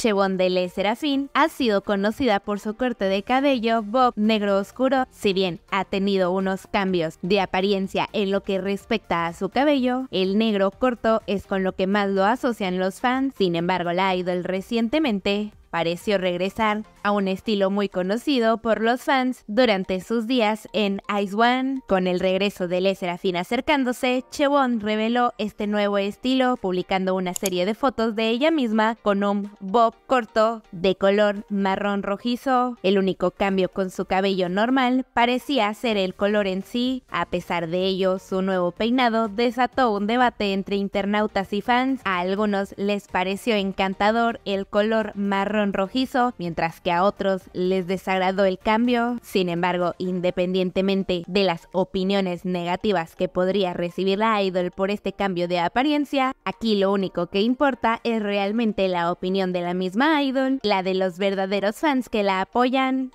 Chevon de Le Serafín ha sido conocida por su corte de cabello bob negro oscuro, si bien ha tenido unos cambios de apariencia en lo que respecta a su cabello, el negro corto es con lo que más lo asocian los fans, sin embargo la idol recientemente pareció regresar a un estilo muy conocido por los fans durante sus días en Ice One. Con el regreso de Le Serafín acercándose, Chewon reveló este nuevo estilo publicando una serie de fotos de ella misma con un bob corto de color marrón rojizo. El único cambio con su cabello normal parecía ser el color en sí. A pesar de ello, su nuevo peinado desató un debate entre internautas y fans. A algunos les pareció encantador el color marrón rojizo, mientras que a otros les desagradó el cambio. Sin embargo, independientemente de las opiniones negativas que podría recibir la idol por este cambio de apariencia, aquí lo único que importa es realmente la opinión de la misma idol, la de los verdaderos fans que la apoyan.